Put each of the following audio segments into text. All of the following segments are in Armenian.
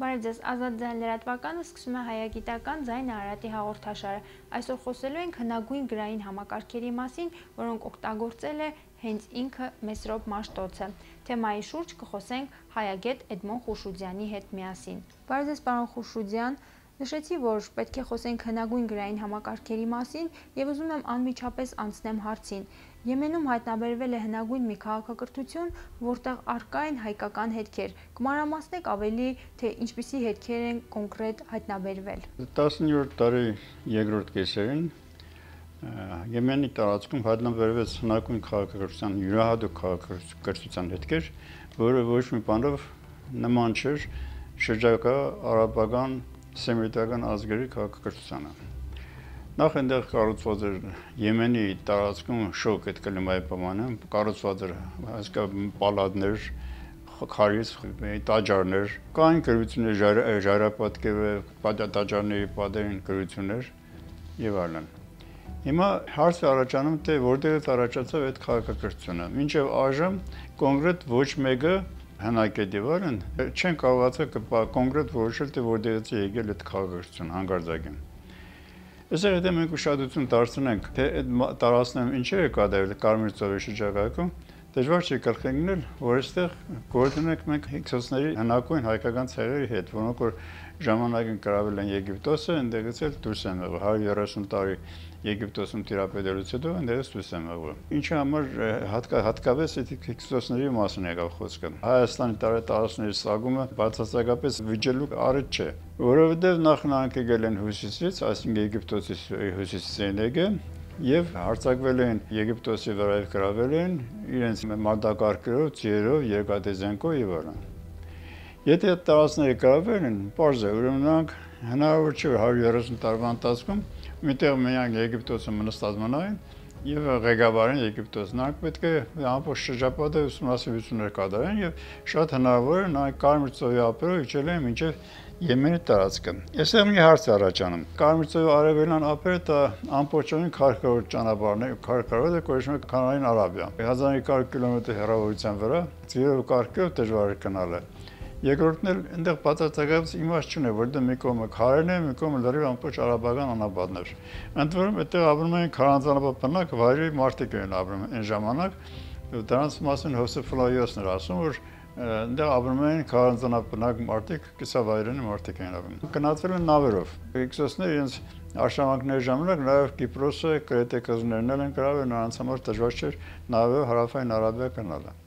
Բարև ձեզ, Ազատ ձայն լրատվականը սկսում է հայագիտական ձայն Արարատի հաղորդաշարը։ Այսօր խոսելու ենք հնագույն գրային համակարգերի մասին, որոնք օգտագործել է հենց ինքը Մեսրոպ Մաշտոցը։ Թեմայի շուրջ կխոսենք հայագետ Էդմոն Խուշուդյանի հետ միասին։ Բարև ձեզ, պարոն Խուշուդյան, Նշեցի, որ պետք է խոսենք հնագույն գրային համակարգերի մասին եւ ուզում եմ անմիջապես անցնեմ հարցին։ Եմենում հայտնաբերվել է հնագույն մի քաղաքակրթություն, որտեղ արկա են հայկական հետքեր։ Կմանրամասնեք ավելի, թե ինչպիսի հետքեր են կոնկրետ հայտնաբերվել։ 17-րդ դարի երկրորդ կեսերին Եմենի տարածքում հայտնաբերվեց հնագույն քաղաքակրթության յուրահատուկ քաղաքակրթության հետքեր, որը ոչ մի բանով նման չէր շրջակա արաբական սեմիտական ազգերի քաղաքակրթությանը Նախ այնտեղ կառուցված էր Եմենի տարածքում շոկ այդ կլիմայի պայմանը, կառուցված էր այսկա պալատներ, քարից տաճարներ, կային գրություններ, ժայռապատկերը, տաճարների պատերին գրություններ եւ այլն։ Հիմա հարցը առաջանում թե որտեղից առաջացավ այդ քաղաքակրթությունը։ Մինչև այժմ կոնկրետ ոչ մեկը հնակետի վարն չեն կարողացել կոնկրետ որոշել թե որտեղից է եկել այդ քաղաքակրթությունը հանգարձակին։ Այսօր եթե մենք ուշադրություն դարձնենք, թե այդ տարածքներում ինչեր է կատարվել Կարմիր ծովի շրջակայքում, դժվար չի կրկնել, որ այստեղ գործունենք մենք հիքսոսների հնակույն հայկական ցեղերի հետ, որոնք որ ժամանակին կրավել են Եգիպտոսը, այնտեղից էլ դուրս են եղել 130 տարի Եգիպտոսում տիրապետելուց հետո այնտեղից դուրս են եղել։ Ինչի համար հատկա հատկապես այդ հիքսոսների մասին եկավ խոսքը։ Հայաստանի տարածքների սագումը բացասակապես վիճելու առիթ չէ, որովհետև նախ նրանք եկել են հյուսիսից, այսինքն Եգիպտոսից հյուսիսից են եկել եւ հարձակվել են Եգիպտոսի վրայով գրավել են իրենց մարտակարգերով, ծիրերով, երկաթեզենկով եւ այլն։ Եթե այդ տարածքները գրավել են, բարձ է, ուրեմն նրանք հնարավոր չէ 130 տարվա ընթացքում միտեղ միայն Եգիպտոսը մնստած մնային եւ ղեկավարին Եգիպտոս նրանք պետք է ամբողջ շրջապատը ուսումնասիրություններ կատարեն եւ շատ հնարավոր է նրանք Կարմիր ծովի ափերով իջել են մինչեւ Եմենի տարածքը։ Այսօր մի հարց առաջանում։ Կարմիր ծովի արևելյան ափերը դա ամբողջովին քարկավոր ճանապարհներ, քարկավոր է կոչվում է Կանարին Արաբիա։ 1200 կիլոմետր հեռավորության վրա ծիրով կարգով դժվար է գնալը։ Երկրորդն էլ այնտեղ բացարձակապես իմաստ չունի, որտեղ մի կողմը քարերն է, մի կողմը լրիվ ամբողջ արաբական անապատներ։ Ընդ որում այդտեղ ապրում են քարանձանապատ բնակ վայրի մարդիկ են ապրում այն ժամանակ։ Դրանց մասին Հոսեփ Ֆլայոսն էր ասում, որ այնտեղ ապրում են քարանձանապնակ մարդիկ, կիսավայրենի մարդիկ են ապրում։ Գնացել են նավերով։ Էքսոսները իրենց արշավանքների ժամանակ նաև Կիպրոսը, Կրետե կղզիներն են գրավել, նրանց համար դժվար չէր նավով հարավային Արաբիա գնալը։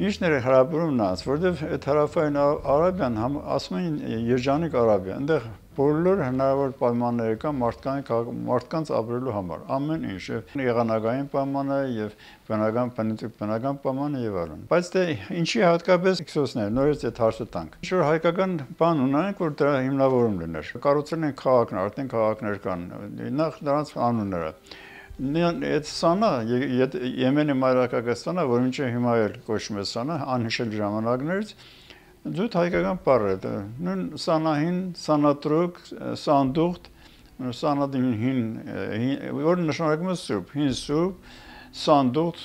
Ինչն էր հարաբերում նրանց, որովհետև այդ հարավային Արաբիան համ ասում են երջանիկ Արաբիա, այնտեղ բոլոր հնարավոր պայմանները կան մարդկային մարդկանց ապրելու համար։ Ամեն ինչ, եւ եղանակային պայմանը եւ բնական բնական պայմանը եւ այլն։ Բայց դե ինչի հատկապես քսոսներ, նորից այդ հարցը տանք։ Ինչ որ հայկական բան ունենք, որ դրա հիմնավորում լիներ։ Կառուցել են քաղաքներ, արդեն քաղաքներ կան։ Նախ դրանց անունները այդ սանա Եմենի մայրաքաղաքստանը, որ ինչը հիմա էլ կոչվում է սանա, անհիշել ժամանակներից ձուտ հայկական բառ է։ Նույն սանահին, սանատրուկ, սանդուղտ, սանադին հին, որ նշանակում է սուրբ, հին սուրբ, սանդուղտ,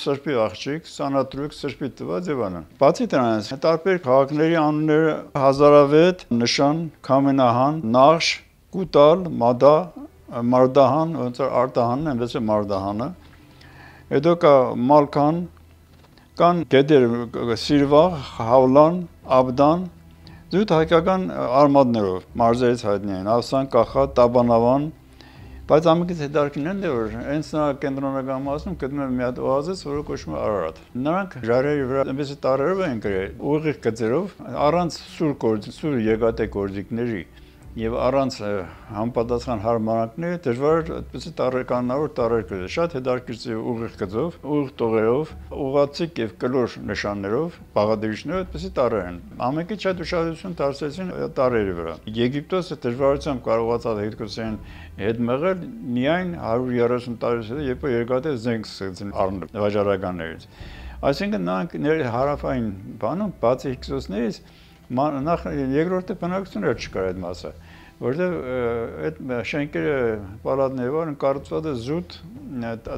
սրբի աղջիկ, սանատրուկ, սրբի տված եւ այլն։ Բացի դրանից, տարբեր քաղաքների անունները հազարավետ, նշան, Քամենահան, Նախշ, Կուտալ, Մադա, Մարդահան, ոնց որ Արտահանն այնպես է Մարդահանը։ Հետո կա Մալքան, կան գետեր Սիրվաղ, Հավլան, Աբդան, դուք հայկական արմատներով մարզերից հայտնի են, Ավսան, Կախա, Տաբանավան, բայց ամենից հետաքրքիրն է որ հենց նրա կենտրոնական մասում գտնում է մի հատ օազիս, որը կոչվում է Արարատ։ Նրանք ժայռերի վրա այնպես տարերով են գրել, ուղիղ գծերով, առանց սուր գործ, սուր եկատե գործիքների եւ առանց համապատասխան հարմարանքների դժվար այդպեսի տարեկանավոր տարեր կրել։ Շատ հետաքրքիր ուղիղ գծով, ուղիղ տողերով, ուղացիկ եւ կլոր նշաններով, բաղադրիչներով այդպեսի տարեր են։ Ամենքի շատ ուշադրություն դարձրեցին տարերի վրա։ Եգիպտոսը դժվարությամբ կարողացավ Հերկոսին հետ մղել միայն 130 տարուց հետո, երբ երկաթը զենք սկսեցին առնել վաճառականներից։ Այսինքն նրանք հարավային բանում բացի հիքսոսներից նախ երկրորդը բնակությունը չկար այդ մասը որտեղ այդ շենքերը պալատներով կառուցված է զուտ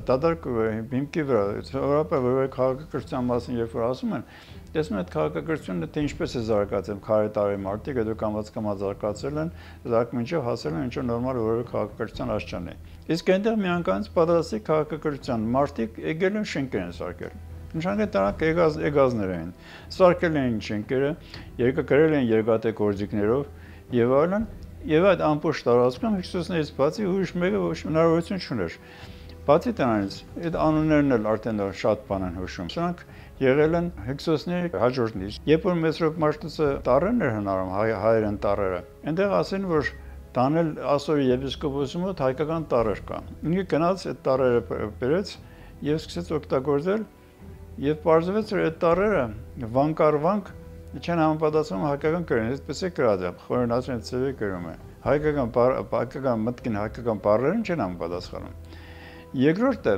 դադարք հիմքի վրա սովորաբար որ քաղաքակրթության մասին երբ որ ասում են տեսնում եք քաղաքակրթությունը թե ինչպես է զարգացել քարե տարի մարտիկ հետո կամած կամած զարգացել են զարգ մինչև հասել են ինչ որ նորմալ որևէ քաղաքակրթության աշխարհն է իսկ այնտեղ միանգամից պատրաստի քաղաքակրթության մարտիկ եկել են շենքեր են սարքել Նշանակե դրանք էգազ էգազներ են։ Սարքել են շենքերը, երկը գրել են երկատե կորձիկներով եւ այլն, եւ այդ ամբողջ տարածքում հյուսիսներից բացի ուրիշ մեկը ոչ հնարավորություն չուներ։ Բացի դրանից, այդ անուններն էլ արդեն շատ բան են հուշում։ Սրանք եղել են հեքսոսների հաջորդներ։ Երբ որ Մեսրոպ Մաշտոցը տարեն էր հնարում հայ հայերեն տարերը, այնտեղ ասեն որ տանել ասորի եպիսկոպոսի մոտ հայկական տարեր կա։ Ինքը գնաց այդ տարերը բերեց եւ սկսեց օգտագործել Եվ պարզվեց, որ այդ տարերը վանկարվանք չեն համապատասխանում հայկական կրին, այսպես է գրած է, խորենացրին ծևի գրում է։ Հայկական հայկական մտքին հայկական բառերին չեն համապատասխանում։ Երկրորդը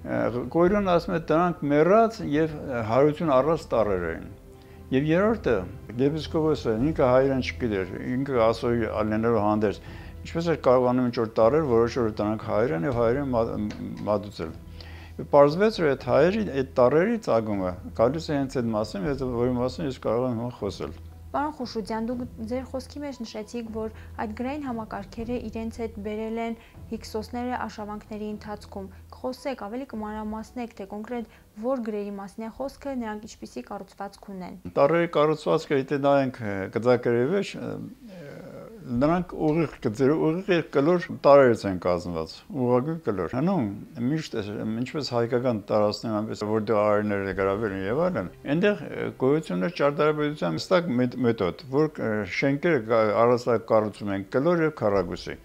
Կոյրոն ասում է դրանք մեռած եւ հարություն առած տարեր են։ Եվ երրորդը Դեպիսկովոսը ինքը հայերեն չգիտեր, ինքը ասոյի ալներով հանդերձ ինչպես էր կարողանում ինչ որ տարեր որոշ որ դրանք հայերեն եւ հայերեն մատուցել։ Պարզվեց, որ այդ հայերի այդ տարերի ցագումը գալիս է հենց այդ մասին, որի մասին ես կարող եմ խոսել։ Պարոն Խուշուդյան, դուք ձեր խոսքի մեջ նշեցիք, որ այդ գրային համակարգերը իրենց հետ բերել են հիքսոսները արշավանքների ընթացքում։ Խոսեք, ավելի կմանրամասնեք, թե կոնկրետ որ գրերի մասին է խոսքը, նրանք ինչպիսի կառուցվածք ունեն։ Տարերի կառուցվածքը, եթե նայենք գծակերևի մեջ, նրանք ուղիղ գծեր, ուղիղ կլոր տարերից են կազմված, ուղղակի կլոր։ Հնում միշտ ինչպես հայկական տարածքներն այնպես որտեղ արերները գրավել են եւ այլն, այնտեղ գոյությունը ճարտարապետության հստակ մեթոդ, որ շենքերը առանձնակ կառուցում են կլոր եւ քառակուսի։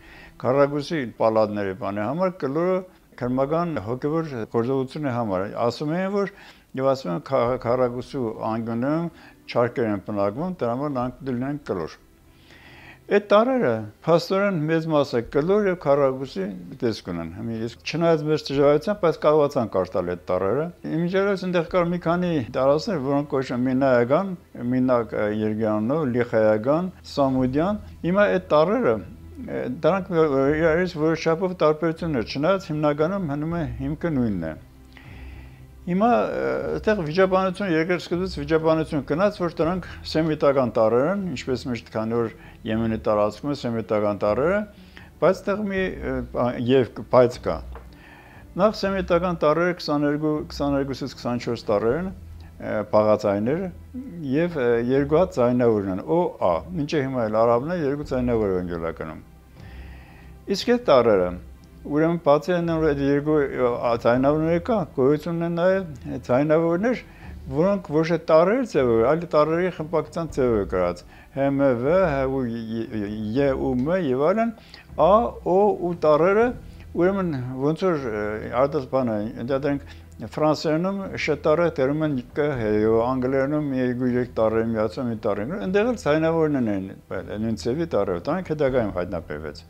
Քառակուսի պալատների բանի համար կլորը քրմական հոգեվոր գործողությունը համար ասում են որ եւ ասում են քառակուսու անգնում չարկեր են բնակվում, դրա համար նրանք դրնեն կլոր Այդ տարերը փաստորեն մեծ մասը կլոր եւ քարագուսի տեսք ունեն։ ես չնայած մեծ դժվարության, բայց կարողացան կարտալ այդ տարերը։ Իմիջերս այնտեղ կար մի քանի տարածքներ, որոնք կոչվում Մինայական, Մինակ Երգյանով, Լիխայական, Սամուդյան։ Հիմա այդ տարերը դրանք իրարից որոշապով տարբերություններ, չնայած հիմնականում հնում է հիմքը նույնն է։ Հիմա այդտեղ վիճաբանություն երկրսկզբից վիճաբանություն գնաց, որ դրանք սեմիտական տարեր են, ինչպես միշտ քանի որ Եմենի տարածքում է սեմիտական տարերը, բայց այդտեղ մի եւ բայց կա։ Նախ սեմիտական տարերը 22 22-ից 24 տարեր են բաղացայներ եւ երկու հատ ձայնավորն են ա ինչը հիմա էլ արաբն է երկու ձայնավոր են գյուլականում իսկ այդ տարերը Ուրեմն բացի այնն որ այդ երկու ձայնավորները կա, գոյություն ունեն նաև ձայնավորներ, որոնք ոչ թե տարեր ձևով, այլ տարերի խմբակցության ձևով է գրած։ ՀՄՎ, ՀՈ, ԵՈՄ եւ այլն, Ա, Օ ու տարերը ուրեմն ոնց որ արդյոք բանը, ընդդենք ֆրանսերենում շտարը դերում են ԿՀ, անգլերենում երկու երեք տարեր միացում մի տարեր։ Այնտեղ էլ ցայնավորներն են, նույն ծևի տարեր, դրանք հետագայում հայտնաբերվեց։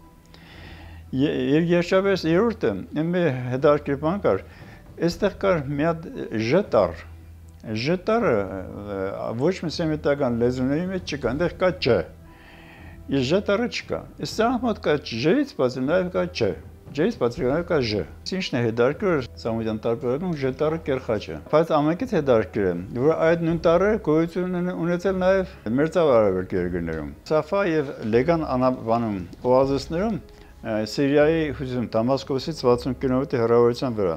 Եվ երջապես երրորդը, մի հետարքիր բան կար, այստեղ կար մի հատ ժտար, ժտարը ոչ մի սեմիտական լեզուների մեջ չկա, այնտեղ կա չ։ Իսկ ժտարը չկա։ Այստեղ մոտ կա ջ-ից բացի նաև կա չ։ Ջ-ից բացի նաև կա ժ։ Ինչն է հետարքիր Սամուդյան տարբերակում ժտարը կերխաչը։ Բայց ամենից հետարքիր է, որ այդ նույն տարը գոյություն են ունեցել նաև մերձավարարվերք երկրներում։ Սաֆա եւ Լեգան անաբանում օազիսներում Սիրիայի հյուսիսում Դամասկոսից 60 կիլոմետր հեռավորության վրա։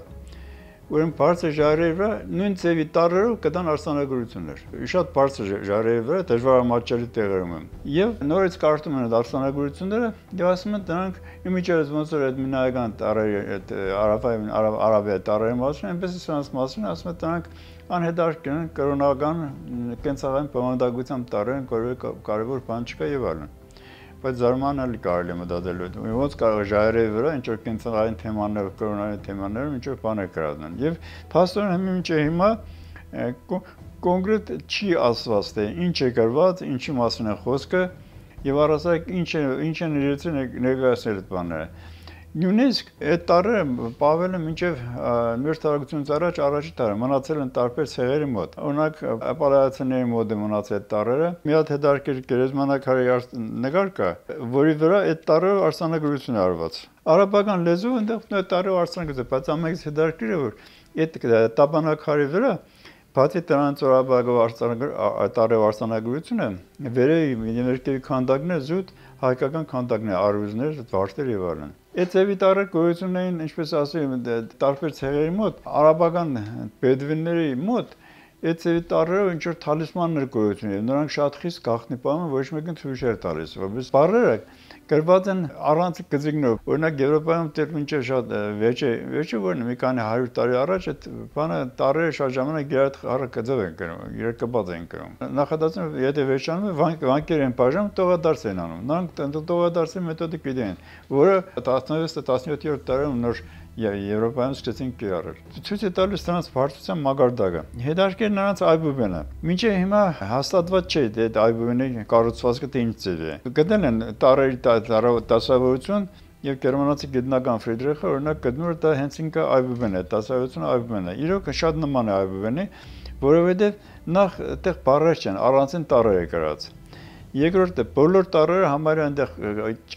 Ուրեմն բարձր ժայռերի վրա նույն ծևի տարերով կտան արսանագրություններ։ Շատ բարձր ժայռերի վրա դժվարամատչելի տեղերում են։ Եվ նորից կարդում են այդ արսանագրությունները եւ ասում են դրանք իմիջիայից ոնց որ այդ մինայական տարերի այդ արաբային արաբիա տարերի մասին, այնպես է սրանց մասին ասում են դրանք անհետարկ են կրոնական կենցաղային բովանդակության տարերն կարևոր բան չկա եւ այլն բայց զարմանալի կարելի է մտածել ոնց կարող ժայռերի վրա ինչ որ կենցաղային թեմաներ, կրոնային թեմաներում ինչ որ բաներ կրածնեն։ Եվ փաստորեն մինչև հիմա կոնկրետ չի ասված թե ինչ է գրված, ինչի մասին է խոսքը եւ առասարակ ինչ է ինչ են իրեցի ներկայացնել այդ բաները։ Նույնիսկ այդ տարը Պավելը մինչև մեր տարածությունից առաջ առաջի տարը մնացել են տարբեր ցեղերի մոտ։ Օրինակ ապարայացիների մոտ է մնացել այդ տարերը։ Մի հատ հետարքեր գերեզմանակարի նկար կա, որի վրա այդ տարը արսանագրություն արված։ Արաբական լեզու այնտեղ տարը արսանագրություն, բայց ամենից հետարքիրը որ այդ տաբանակարի վրա Բացի դրանից օրաբագով տարեվ արսանագրությունը վերեի ներքևի քանդակներ զուտ հայկական քանդակներ, արուզներ, վարդեր եւ այլն։ Այդ ծևի տարը գոյություն էին, ինչպես ասում տարբեր ցեղերի մոտ, արաբական բեդվինների մոտ այդ ծևի տարերը ինչ որ թալիսմաններ գոյություն էին։ Նրանք շատ խիստ գախնի պահում ոչ մեկին ցույց էր տալիս, որպես բարերը գրված են առանց գծիկներով։ Օրինակ Եվրոպայում դեռ մինչև շատ վերջը, վերջը որն մի քանի 100 տարի առաջ այդ բանը տարերը շատ ժամանակ գերատ առը գծով են գրում, երկկապած են գրում։ Նախադասում եթե վերջանում վանք վանկեր են բաժանում, տողադարձ են անում։ Նրանք տողադարձի մեթոդը գիտեն, որը 16-17-րդ դարում նոր Եվրոպայում սկսեցին կիրառել։ Ցույց է տալիս նրանց բարձրության մագարտակը։ Հետարքեր նրանց այբուբենը։ Մինչև հիմա հաստատված չէ դե այբուբենի կառուցվածքը թե ինչ ձև է։ Գտել են տարերի դասավորություն եւ գերմանացի գիտնական Ֆրիդրիխը օրինակ գտնում էր դա հենց ինքը այբուբեն է, դասավորությունը այբուբեն է։ Իրոք շատ նման է այբուբենի, որովհետեւ նախ այդտեղ բառեր չեն, առանցին տարեր է գրած։ Երկրորդը բոլոր տարերը համարյա այնտեղ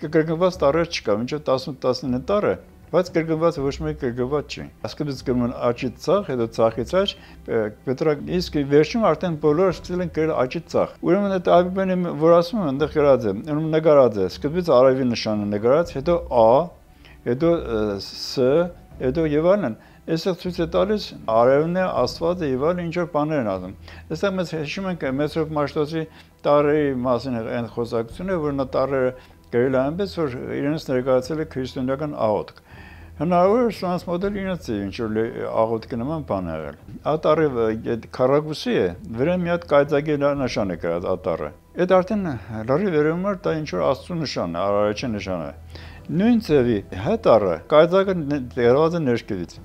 կրկնված տարեր չկա, մինչև 18-19 տարը բայց կրկնված ոչ մեկ կրկնված չի։ Ասկից գրում են աճի ցախ, հետո ցախից աճ, պետրակ իսկ վերջում արդեն բոլորը սկսել են գրել աճի ցախ։ Ուրեմն այդ այբենը որ ասում են այնտեղ գրած է, ուրեմն նկարած է, սկզբից արևի նշանը նկարած, հետո a, հետո s, հետո եւ այլն Այսօր ցույց է տալիս արևն է, աստվածը եւ այլ ինչ որ բաներ են ասում։ Այստեղ մենք հիշում ենք Մեսրոպ Մաշտոցի տարերի մասին այն խոսակցությունը, որ նա տարերը գրել այնպես, որ իրենց ներկայացել է քրիստոնեական աղոթք հնարավոր է սրանց մոդել իրենց է ինչ որ աղոթքի նման բան եղել։ Ատարը այդ քարագուսի է, վրան մի հատ կայծակի նշան է գրած ատարը։ Այդ արդեն լարի վերում էր դա ինչ որ աստծո նշան է, արարչի նշան է։ Նույն ծևի հատարը կայծակը դերված է ներքևից։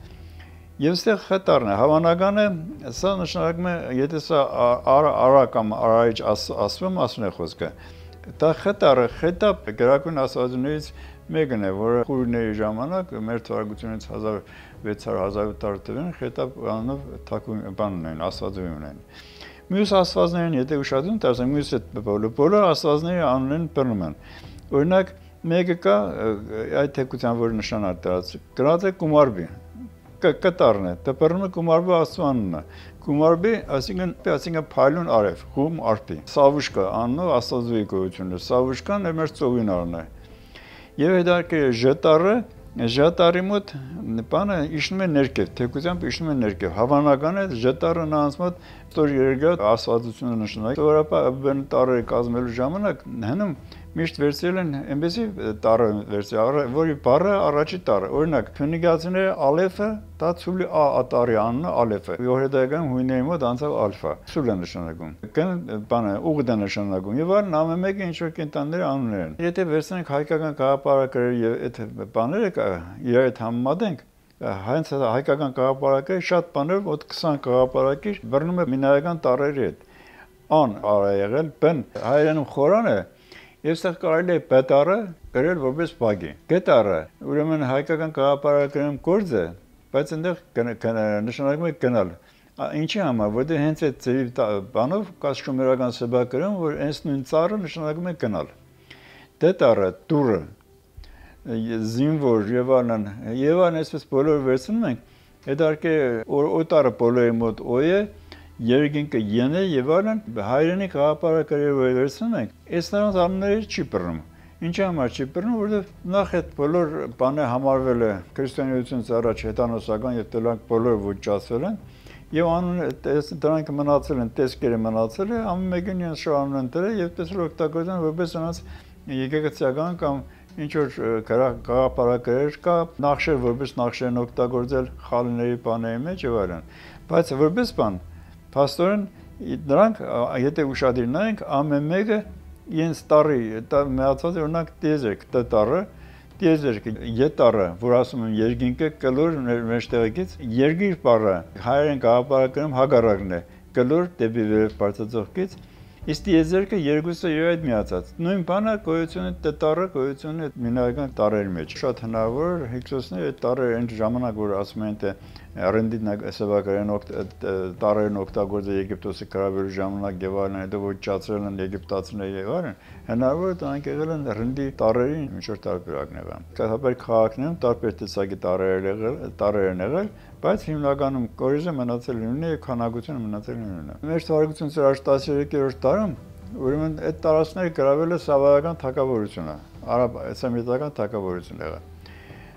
Եվ այստեղ հատարն է, հավանական է, սա նշանակում է, եթե սա արա կամ արարիչ ասվում, ասում է խոսքը։ Դա հատարը, հետա գրակուն ասվածներից մեկն է, որը խորիների ժամանակ մեր թվարկությունից 1600-1800 թվականին խետապ անունով թակում բան ունեն, աստվածություն ունեն։ Մյուս աստվածներին, եթե ուշադրում դարձնենք, մյուս այդ բոլոր աստվածների անունեն բռնում են։ Օրինակ, մեկը կա այդ թեկության, որ նշան արտարած, գրած է Կումարբի։ Կտարն է, է Կումարբի աստվածանունը։ Կումարբի, այսինքն, այսինքն փայլուն արև, խում արփի։ Սավուշկա անունով աստվածուի գոյությունը։ Սավուշկան մեր ծովին առն է։ Եվ հետարքը ժտարը ժտարի մոտ բանը իշնում է ներքև, թեկությամբ իշնում է ներքև։ Հավանական է ժտարը նրանց մոտ ստոր երգա ասվածությունը նշանակի։ Սովորաբար բեն տարը կազմելու ժամանակ հնում միշտ վերցրել են այնպեսի տարը վերցրել, որի բառը առաջի տարը։ Օրինակ, ֆունիգացիաները ալեֆը, դա ցուլի ա ատարի անունը ալեֆը։ Յոհեդական հույների մոտ անցավ ալֆա։ Ցուլ է նշանակում։ Կն բանը ուղդ է նշանակում։ Եվ այլն ամենը ինչ որ կենտանների անուններ են։ Եթե վերցնենք հայկական գաղափարակրը եւ այդ բաները հետ համեմատենք, հենց հայկական գաղափարակը շատ բաներ ոտ 20 գաղափարակիր բռնում է մինայական տարերի հետ ան արա եղել բն հայերենում խորան է Եվ այստեղ կարելի է պետարը գրել որպես բագի։ Գետարը, ուրեմն հայկական գաղափարագրում գործ է, բայց այնտեղ նշանակում է գնալ։ Ինչի համար, որտեղ հենց այդ ծերի բանով կա շումերական սեբակրում, որ հենց նույն ծառը նշանակում է գնալ։ Դետարը, դուրը, զինվոր եւ այլն, եւ այլն այսպես բոլոր վերցնում ենք, հետարքը օտարը բոլորի մոտ օ է, երկինքը յեն է եւ այլն հայրենի գաղափարակրերը վերցնում ենք այս նրանց անունները չի բռնում ինչի համար չի բռնում որովհետեւ նախ այդ բոլոր բանը համարվել է քրիստոնեությունից առաջ հետանոսական եւ դրանք բոլորը ոչացվել են եւ անունը դրանք մնացել են տեսքերը մնացել է ամեն մեկին են դրել եւ տեսել օգտագործան որպես նրանց եկեղեցիական կամ ինչ որ գաղափարակրեր կա նախշեր որպես նախշեր են օգտագործել խալիների բաների մեջ եւ այլն բայց որպես բան Փաստորեն նրանք եթե ուշադիր նայենք ամեն մեկը իրենց տարի միացած օրինակ տեզերք տտարը տեզերք յետարը որ ասում են երկինքը կլոր մեջտեղից երգիր բառը հայերեն գաղափարակրում հագարակն է կլոր դեպի վերև բարձրացողից Իսկ եզերքը երկուսը իր այդ միացած։ Նույն բանը գոյությունը տտարը գոյությունը մինայական տարերի մեջ։ Շատ հնարավոր Հիքսոսները այդ տարերը այն ժամանակ որ ասում են թե ռենդի սեվակարեն տարերն օգտագործել Եգիպտոսի կրավելու ժամանակ եւ այլն, հետո որ ճացրել են եգիպտացիները եւ այլն, հնարավոր է դրանք եղել են ռենդի տարերի ինչ-որ տարբերակներ են։ Կաթապեր քաղաքներում տարբեր տեսակի տարեր եղել, տարեր են եղել, բայց հիմնականում կորիզը մնացել է եւ քանակությունը մնացել է։ Մեր թվարկություն ծրար 13-րդ տարում ուրեմն այդ տարածքները գրավել է սավայական թակավորությունը, արաբ սեմիտական թակավորությունը եղել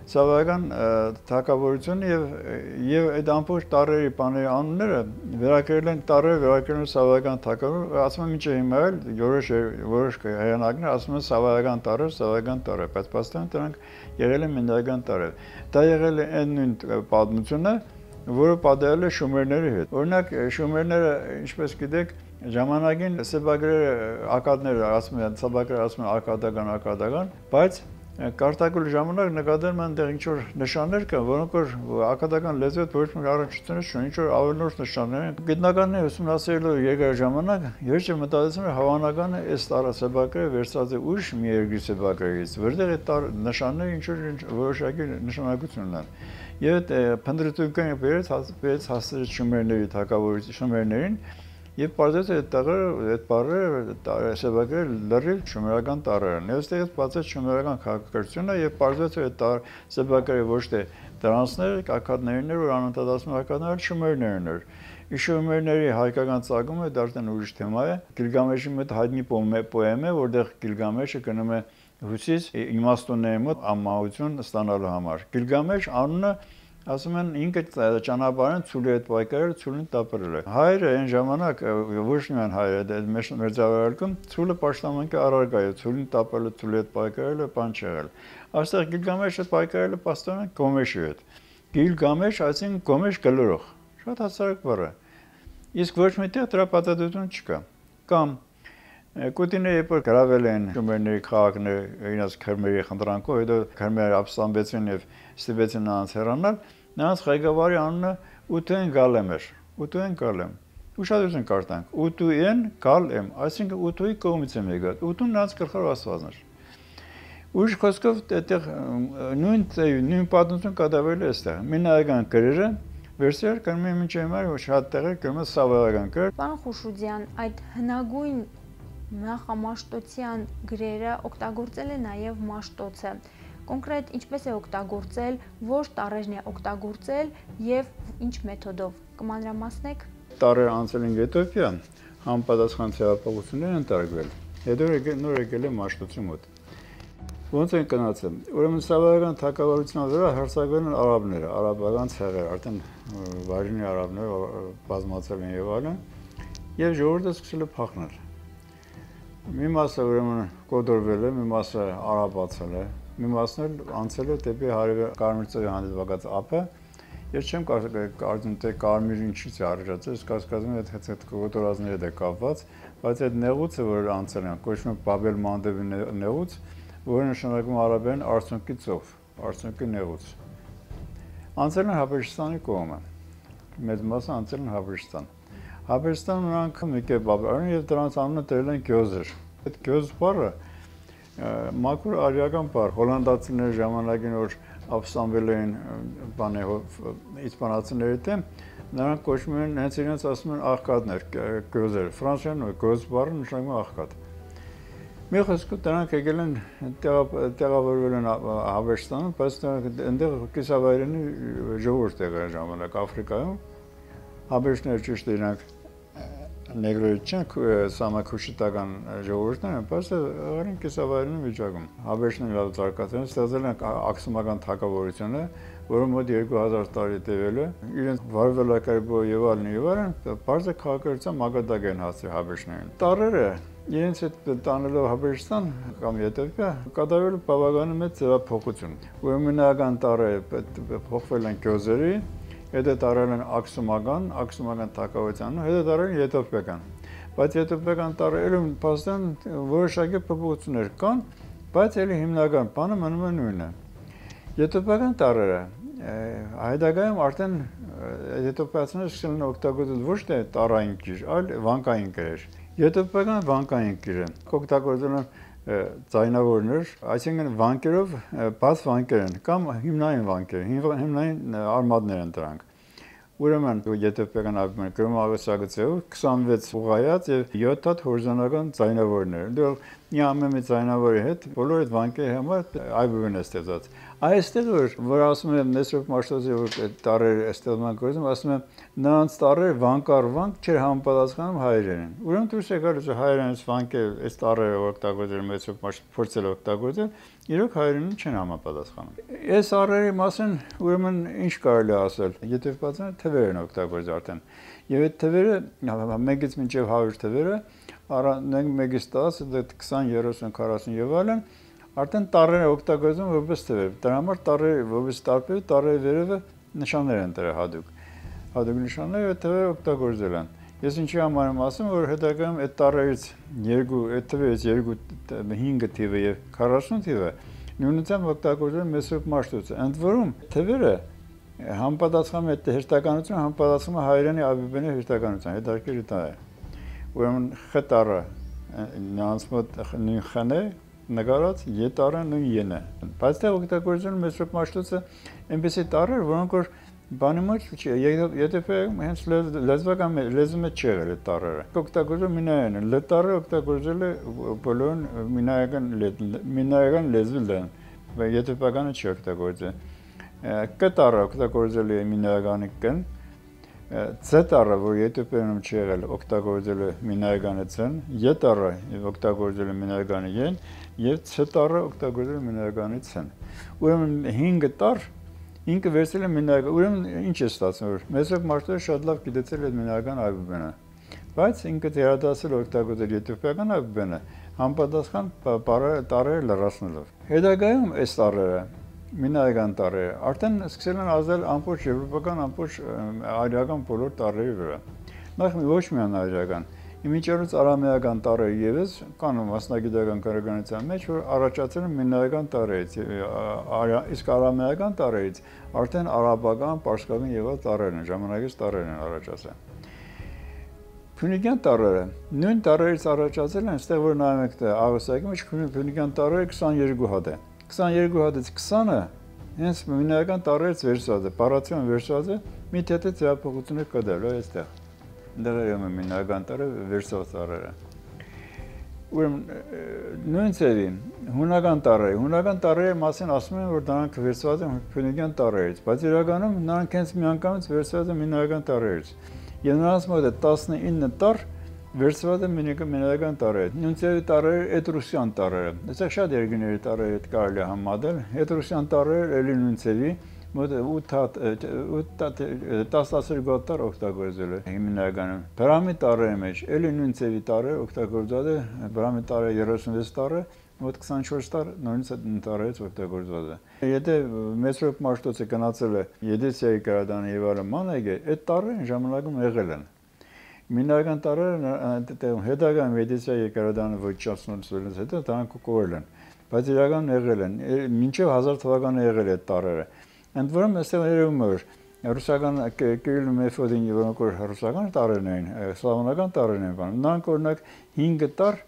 սավական թակավորությունը եւ եւ այդ ամբողջ տարերի բաների անունները վերակերել են տարերը վերակերել են սավական թակավոր ասում եմ ինչը հիմա էլ որոշ որոշ հայանակներ ասում են սավական տարեր սավական տարեր բայց պաստան դրանք եղել են մենական տարեր դա եղել է այն նույն պատմությունը որը պատահել է շումերների հետ օրինակ շումերները ինչպես գիտեք ժամանակին սեբագրերը ակադները ասում են սեբագրերը ասում են ակադական ակադական բայց Կարտակելու ժամանակ նկատել եմ այնտեղ ինչ որ նշաններ կան, որոնք որ ակադական լեզվի հետ ոչ մի առնչություն չունեն, ինչ որ ավելորդ նշաններ են։ Գիտնականները ուսումնասիրելու երկար ժամանակ երջը մտածեցին որ հավանական է այս տարասեբակը վերցած է ուշ մի երկրի սեբակից, որտեղ այդ նշանները ինչ որ որոշակի նշանակություն ունեն։ Եվ այդ փնդրտուկային բերեց հասցրեց շումերների թակավորի շումերներին Եվ բարձրացել այդ տաղը, այդ բառը սեբակերը լրիվ շումերական տարրերն։ Եվ այստեղից բացեց շումերական քաղաքակրթությունը եւ բարձրացել այդ տար սեբակերը ոչ թե դրանցներ, ակադներն էր, որ անընդհատ ասում ակադներ շումերներն էր։ Իշումերների հայկական ցագումը դա արդեն ուրիշ թեմա է։ Գիլգամեշի մոտ հայտնի պոեմ է, որտեղ Գիլգամեշը գնում է հյուսիս իմաստունների մոտ ամահություն ստանալու համար։ Գիլգամեշ անունը ասում են ինքը ճանապարհին ցուլի հետ պայքարել, ցուլին տապրել է։ Հայրը այն ժամանակ ոչ միայն հայրը, դա մեր մերձավարակում ցուլը պաշտամունքի առարգա է, ցուլին տապրել, ցուլի հետ պայքարել է, բան չեղել։ Այստեղ Գիլգամեշը պայքարել է պաստորեն Գոմեշի հետ։ Գիլգամեշ, այսինքն Գոմեշ գլորող։ Շատ հասարակ բառ է։ Իսկ ոչ միտեղ դրա պատասխանատվություն չկա։ Կամ Կուտինը երբ որ գրավել են շումերների քաղաքները իրենց քրմերի խնդրանքով, հետո քրմերը ապստամբեցին եւ ստիպեցին նրանց հեռանալ, նրանց ղեկավարի անունը Ուտեն Գալեմ էր։ Ուտեն Գալեմ։ Ուշադրություն կարտանք։ Ուտուեն Գալեմ, այսինքն Ուտուի կողմից եմ եկած։ Ուտուն նրանց գլխավոր աստվածն էր։ Ուրիշ խոսքով այդտեղ նույն նույն պատմություն կատարվել է այստեղ։ Մինայական գրերը վերսեր կրում են մինչ հիմա շատ տեղեր կրում են սավայական կր։ Պարոն Խուշուդյան, այդ հնագույն նախամաշտոցյան գրերը օգտագործել է նաև մաշտոցը։ Կոնկրետ ինչպես է օգտագործել, որ տարերն է օգտագործել եւ ինչ մեթոդով կմանրամասնեք։ Տարեր անցել են Եթովպիա, համապատասխան ցեղապահություններ են տարվել։ Հետո նոր եկել է մաշտոցի մոտ։ Ոնց են գնացել։ Ուրեմն սավայական թակավորության վրա են արաբները, արաբական ցեղեր, արդեն վարինի արաբները բազմացել են եւ այլն, եւ ժողովուրդը սկսել է փախնել Մի մասը ուրեմն կոդորվել է, մի մասը արաբացել է, մի մասն էլ անցել է դեպի հարևը Կարմիր ծովի հանդիպակաց ափը։ Ես չեմ կարծում թե Կարմիր ինչից է առաջացել, կասկածում եմ այդ հետ կոդորածների հետ է կապված, բայց այդ նեղուցը, որ անցել են, կոչվում է Բաբել Մանդեվի նեղուց, որը նշանակում արաբերեն արցունքի ծով, արցունքի նեղուց։ Անցել են Հաբեշստանի կողմը։ Մեծ մասը անցել են Հաբեշստան։ Հաբերստան նրանք մի կերպ ապրեն եւ դրանց անունը դրել են գյոզեր։ Այդ գյոզ բառը մաքուր արիական բառ, հոլանդացիների ժամանակին որ ապստամբել էին բանը իսպանացիների դեմ, նրանք կոչվում են հենց իրենց ասում են աղքատներ, գյոզեր։ Ֆրանսիան գյոզ բառը նշանակում աղքատ։ Մի խոսքով դրանք եկել են տեղավորվել են Հաբերստանում, բայց այնտեղ կիսավայրենի ժողովուրդ եղել ժամանակ Աֆրիկայում Հաբերստները ճիշտ իրանք նեգրոիդ չեն սամակուշիտական ժողովուրդներ են, բայց աղարին կիսավայրին վիճակում։ Հաբեշն լավ զարգացել են, ստեղծել են աքսումական թակավորությունը, որը մոտ 2000 տարի տևել է։ Իրենց վարվելակարգով եւ այլն եւ այլն, բարձր քաղաքացիական մագադակ են հասցրել հաբեշներին։ Տարերը իրենց հետ տանելով Հաբեշստան կամ Եթովպիա կատարվել բավականին մեծ ձևափոխություն։ Ուրեմնական տարը փոխվել են գյոզերի, հետո տարել են աքսումական, աքսումական թակավորության, հետո տարել են եթովպիական։ Բայց եթովպիական տարելում փաստան որոշակի փոփոխություններ կան, բայց ելի հիմնական բանը մնում է նույնը։ Եթովպիական տարերը հայդագայում արդեն եթովպիացիները սկսել են օգտագործել ոչ թե տարային գիր, այլ վանկային գրեր։ Եթովպական վանկային կիրը օգտագործել են ձայնավորներ, այսինքն վանկերով բաց վանկեր են կամ հիմնային վանկեր, հիմնային արմատներ են դրանք։ Ուրեմն եթովպական ալբոմը գրում աղյուսագծով 26 ուղայած եւ 7 հատ հորիզոնական ձայնավորներ։ Դու մի ամեն ձայնավորի հետ բոլոր այդ վանկերի համար ալբոմն է ստեղծած։ Այստեղ որ որ ասում եմ Նեսրոպ Մաշտոզի որ տարեր ստեղծման գործում, ասում եմ նրանց տարեր վանկար վանք չէր համապատասխանում հայերենին։ Ուրեմն դուրս եկալ է հայերենից վանկը այս տարերը օգտագործել Նեսրոպ Մաշտոզ փորձել օգտագործել, իրոք հայերենին չեն համապատասխանում։ Այս առերի մասին ուրեմն ինչ կարելի ասել։ Եթե բացան թվեր են օգտագործել արդեն։ Եվ այդ թվերը 1-ից մինչև 100 թվերը առանց 1-ից 10, 20, 30, 40 եւ այլն արդեն տարերը օգտագործում որպես թվեր։ Դրա համար տարերը որպես տարբեր տարերի վերևը նշաններ են դրա հadoop։ Հadoop նշանները թվերը օգտագործել են։ Ես ինչի համար եմ ասում, որ հետագայում այդ տարերից երկու, այդ թվերից երկու 5 թիվը եւ 40 թիվը նույնությամբ օգտագործել մեսոպ մաշտոցը։ Ընդ որում թվերը համապատասխանում է հերթականությունը համապատասխանում հայերենի աբիբենի հերթականության։ Հետաքրքիր դա է։ Ուրեմն խ տարը նրանց մոտ նույն խն է, նկարած ետարան ու յենը։ Բայց դե օգտագործում մեծ մաշտոցը այնպեսի տարեր, որոնք որ բանի չի, եթե հենց լեզվական լեզու մեջ չի եղել այդ տարերը։ Օգտագործում մինայանը, լետարը օգտագործել է բոլորն մինայական մինայական լեզվին դեն, բայց եթե բականը չի օգտագործել։ Կտարը օգտագործել է մինայականի կն, Z-ը, որ եթոպիանում չի եղել, օգտագործել է մինայականը ցն, Y-ը օգտագործել է մինայականը յեն, եւ C-տառը օգտագործել է միներալների ցեն։ Ուրեմն 5 տառ ինքը վերցել է միներալ, ուրեմն ինչ է ստացվում որ մեծով մարդը շատ լավ գիտեցել է միներալական այբուբենը։ Բայց ինքը դերադասել օգտագործել եթովպիական այբուբենը համապատասխան տարերը լրացնելով։ Հետագայում այս տարերը մինայական տարերը արդեն սկսել են ազդել ամբողջ եվրոպական ամբողջ արիական բոլոր տարերի վրա։ Նախ ոչ միայն արիական, Իմիջերից արամեական տարերը եւս կան մասնագիտական քրագանության մեջ, որ առաջացել են մինայական տարերից, իսկ արամեական տարերից արդեն արաբական, պարսկական եղած տարերն են, ժամանակից տարերն են առաջացել։ Փունիկյան տարերը նույն տարերից առաջացել են, այստեղ որ նայում եք աղսակի մեջ փունիկյան տարերը 22 հատ է։ 22 հատից 20-ը հենց մինայական տարերից վերցված է, պարացիոն վերցված է, մի թեթե ձևափոխություններ կա դեռ այստեղ դրերում եմ մինական տարը վերսող տարերը։ Ուրեմն նույն ծևի հունական տարերը, հունական տարերի մասին ասում են, որ դրանք վերցված են փյունիկյան տարերից, բայց իրականում նրանք հենց միանգամից վերցված են մինական տարերից։ Եվ նրանց մոտ է 19 տար վերցված են մինական տարերը։ Նույն ծևի տարերը էտրուսյան տարերը։ Այսինքն շատ երկրների տարերը հետ կարելի է համատել։ Էտրուսյան տարերը էլի նույն ծևի մոտ 8-10 գոտար օգտագործել է հիմնականում։ Բրամի տարերի մեջ էլի նույն ծևի տարը օգտագործած է, բրամի տարը 36 տարը, մոտ 24 տար նույնիսկ տարերից օգտագործված է։ Եթե մետրոպ մաշտոցը գնացել է Եդեսիայի գրադանը եւ մանեգե, այդ տարերը ժամանակում եղել են։ Մինական տարերը հետագա մեդիցինայի գրադանը ոչնչացնելուց հետո դրանք կորել են բայց իրական եղել են մինչև 1000 թվականը եղել է տարերը Ընդ որում այստեղ երևում էր ռուսական Կիրիլ Մեֆոդին, որոնք որ ռուսական տարերն էին, սլավոնական տարերն են բան։ Նրանք օրինակ 5 տար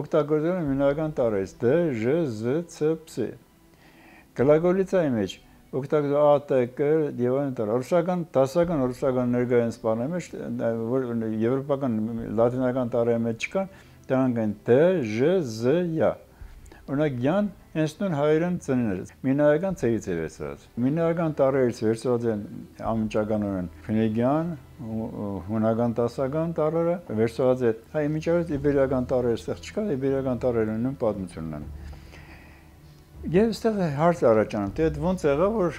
օգտագործել են մինական տարերից D, Ž, Z, C, Ps։ Գլագոլիցայի մեջ օգտագործել K եւ այլն տար։ Ռուսական դասական ռուսական ներկայացն սպանել մեջ որ եվրոպական լատինական տարերի մեջ չկան, դրանք են D, Ž, Z, Y։ Օրինակ յան հենց նույն հայերեն ծնիներից մինայական ցեից է վերցված։ Մինայական տարերից վերցված են ամիջականորեն ֆինեգյան, հունական տասական տարերը, վերցված է հայ միջավայր իբերիական տարերը այստեղ չկա, իբերիական տարերը նույն պատմությունն են։ Եվ այստեղ հարց առաջանում, թե ոնց եղավ, որ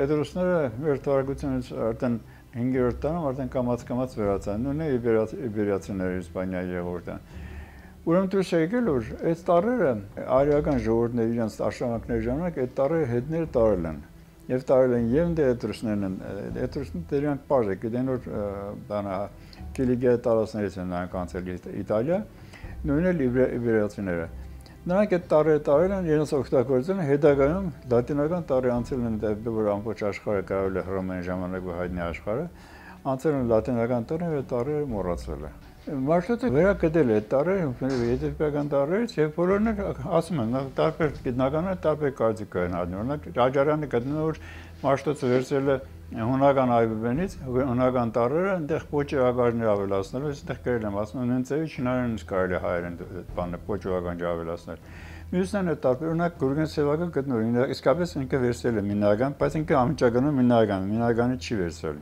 այդ ռուսները մեր թվարկությունից արդեն 5-րդ տանում արդեն կամած-կամած վերացան։ Նույնը իբերիացիները Իսպանիայի եղորդան։ Ուրեմն դուրս եկել որ այդ տարերը արիական ժողովուրդների իրենց աշտարակների ժամանակ այդ տարերը հետները տարել են եւ տարել են եւ էտրուսներն են էտրուսները դրանք բաժ է գիտեն որ բանա Կիլիգիա տարածներից են նրանք անցել Իտալիա նույնը լիբերացիաները նրանք այդ տարերը տարել են իրենց օգտագործել են հետագայում լատինական տարի անցել են դեպի դե որ ամբողջ աշխարհը կարելի է հռոմեան ժամանակվա հայտնի աշխարհը անցել են լատինական տարերը տարերը մոռացվել է Մաշտոցը վերակդել է տարեր, եթեփական տարերից եւ բոլորն ասում են, տարբեր գիտնականներ տարբեր կարծիք են անում։ Օրինակ Աջարյանը գտնում որ Մաշտոցը վերցրել է հունական այբուբենից, հունական տարերը այնտեղ փոճերագարներ ավելացնելու, այստեղ գրել եմ, ասում են նույնցեւի չինարենից կարելի հայերեն բանը փոճերական ավելացնել։ Մյուսն է տարբեր, օրինակ Գուրգեն Սևակը գտնում է, իսկապես ինքը վերցրել է մինական, բայց ինքը ամճագնում մինական, մինականը չի վերցրել։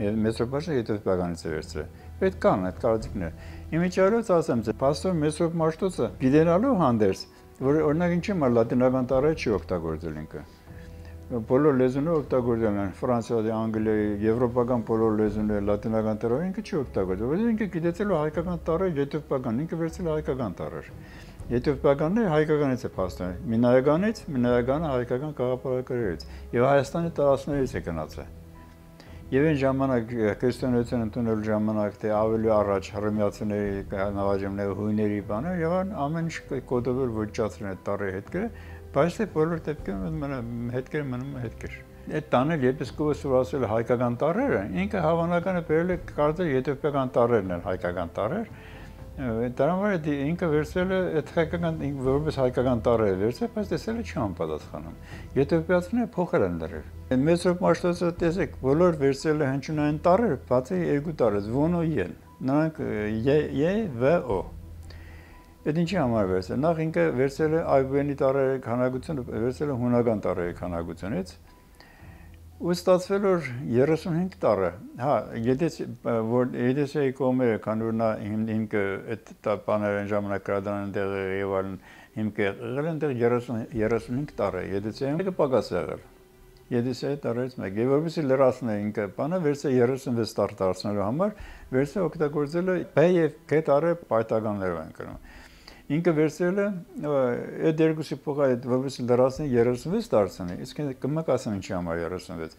Մետրոպոլը եթովպականից է վերցրել պետք կան այդ կարծիքները։ Իմիջիալոց ասեմ, թե паստոր Մեսրոպ Մաշտոցը գիտենալու հանդերձ, որ օրինակ ինչի՞ մա լատինական տարը չի օգտագործել ինքը։ Բոլոր լեզուները օգտագործել են Ֆրանսիայի, Անգլիայի, եվրոպական բոլոր լեզուները լատինական տարը ինքը չի օգտագործել, որովհետև ինքը գիտեցել է հայկական տարը, եթովպական, ինքը վերցել հայկական տարը։ Եթովպականները հայկականից է փաստորեն, մինայականից, մինայականը հայկական գաղափարակերից եւ Հայաստանի տարածքներից է գնացել։ Եվ այն ժամանակ քրիստոնեություն ընդունելու ժամանակ թե ավելի առաջ հռոմեացիների նավաճումների հույների բանը եւ ամեն ինչ կոդովեր ոչացրին այդ տարի հետքը, բայց թե բոլոր դեպքերում մնում հետքեր մնում հետքեր։ Այդ տանել եպիսկոպոսը ասել հայկական տարերը, ինքը հավանական է բերել է կարծել եթովպիական տարերն են հայկական տարեր, Դրանով ինքը վերցրել է այդ հայկական որպես հայկական տարերը վերցրել, բայց տեսել է չանպատասխանում։ Եթովպիացիները փոխել են դրել։ Մեծրոպ Մաշտոցը տեսեք, բոլոր վերցրել է հնչյունային տարերը, բացի երկու տարեց, ոնո յեն։ Նրանք ե վ օ։ Այդ ինչի համար վերցրել։ Նախ ինքը վերցրել է այբուենի տարերը քանակությունը, վերցրել է հունական տարերի քանակությունից, ու ստացվել որ 35 տարը հա եթե որ եթե կողմերը քան որ նա հիմքը այդ բաներն ժամանակ կրադանան դեղ եւ այլն հիմքը եղել են դեղ 30 35 տարը եթե մեկը պակաս եղել եթե տարեց մեկ եւ որովհետեւ լրացնե ինքը բանը վերցե 36 տար դարձնելու համար վերցե օգտագործել է բայ եւ կետ տարը պայտականներով են կրում ինքը վերցրել է այդ երկուսի փոխը այդ որպես լրացնի 36 դարձնի իսկ կմակ ասեմ ինչի համար 36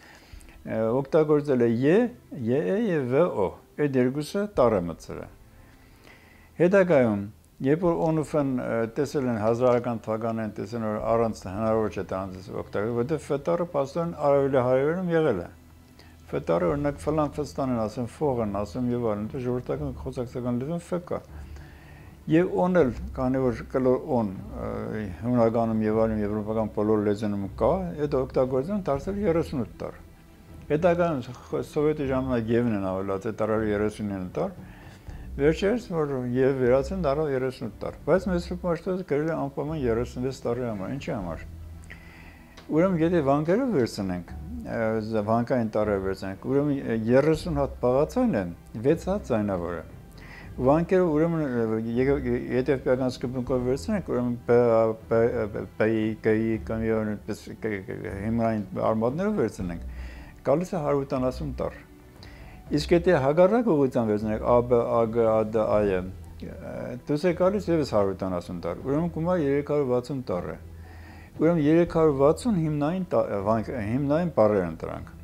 օգտագործել է ե ե եւ օ այդ երկուսը տարը մծրը հետագայում երբ որ օնուֆն տեսել են հազարական թվականին տեսել որ առանց հնարավոր չէ տանձ օգտագործել որտեղ ֆետարը պաստորեն արևելի հայերում եղել է ֆետարը օրինակ ֆլան ֆստան են ասում ֆողն ասում եւ այլն դու ժողովրդական խոսակցական լեզուն ֆ կա Եվ օնել, քանի որ կլոր on հունագանում եւ այլն եվրոպական բոլոր լեզուներում կա, այդ օգտագործում դարձել 38 տար։ Հետագայում սովետի ժամանակ եւն են ավելացել տարարը 39 տար։ Վերջերս որ եւ վերացեն դարավ 38 տար։ Բայց մեծ շփոթված գրել է անպայման 36 տարի համար։ Ինչի համար։ Ուրեմն եթե վանկերը վերցնենք, վանկային տարը վերցնենք, ուրեմն 30 հատ բաղացան են, 6 հատ ձայնավորը Վանկերը ուրեմն եթերպիական սկզբունքով վերցնենք, ուրեմն B-ի, K-ի կամ հիմնային արմատներով վերցնենք, գալիս է 170 տար։ Իսկ եթե հագարակ ուղղությամբ վերցնենք AB, AG, AD, AY-ը, դուս է գալիս եւս 170 տար։ Ուրեմն գումար 360 տար է։ Ուրեմն 360 հիմնային հիմնային բառեր են դրանք։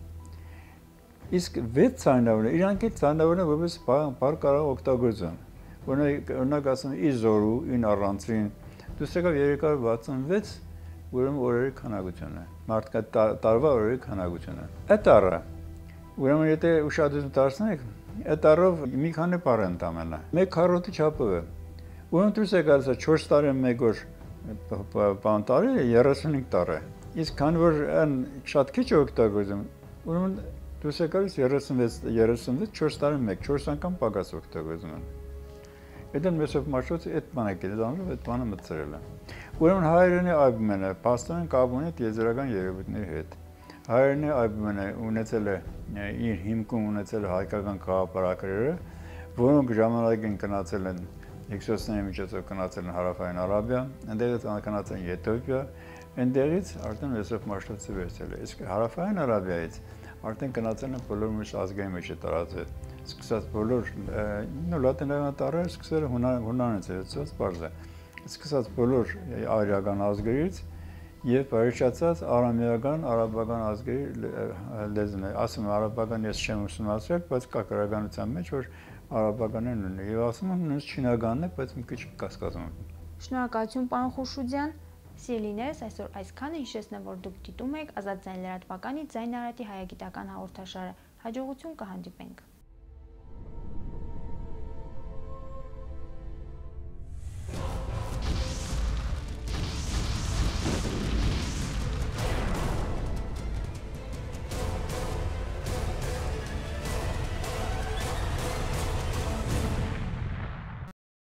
Իսկ 6 ցանավորը, իրանք այդ ցանավորը որպես բար կարող օգտագործեն։ Օրինակ ասում ի զորու, ին առանցին, դուս եկավ 366 ուրեմն օրերի քանակությունը։ Մարդկա տարվա օրերի քանակությունը։ Այդ առը ուրեմն եթե ուշադրություն դարձնեք, այդ առով մի քանի բառ են տամենա։ Մեկ քառորդի չափով է։ Ուրեմն դուս եկավ 4 տարի մեկ օր բան տարի 35 տարի։ Իսկ քան որ այն շատ քիչ օգտագործում, ուրեմն Դուս եկալիս 36 36 4 տարի մեկ 4 անգամ պակաս օգտագործում են։ Այդն մեսով մաշոց այդ բանը գիտանալով այդ բանը մտցրել է։ Ուրեմն հայերենի այբմենը փաստորեն կապ ունի տիեզերական երևույթների հետ։ Հայերենի այբմենը ունեցել է իր հիմքում ունեցել է հայկական քաղաքապարակրերը, որոնք ժամանակին գնացել են Էքսոսների միջոցով գնացել են հարավային Արաբիա, այնտեղից գնացել են Եթովպիա, այնտեղից արդեն մեսով մաշոցը վերցել է։ Իսկ հարավային Արաբիայից արդեն գնացել են բոլոր մեջ ազգային մեջ է տարածել։ Սկսած բոլոր նո լատիներեն տարերը սկսել հունանից է ցած բարձր։ Սկսած բոլոր արիական ազգերից եւ բարեշացած արամեական, արաբական ազգերի լեզուներ։ Ասում եմ արաբական ես չեմ ուսումնասիրել, բայց կա քրականության մեջ որ արաբականն ունի եւ ասում եմ նույնիսկ չինականն է, բայց մի քիչ կասկածում եմ։ Շնորհակալություն պարոն Խուշուդյան։ Սիրելիներս, այսօր այսքանը հիշեցնեմ, որ դուք դիտում եք Ազատ ձայն լրատվականի ձայն արատի հայագիտական հաղորդաշարը։ Հաջողություն կհանդիպենք։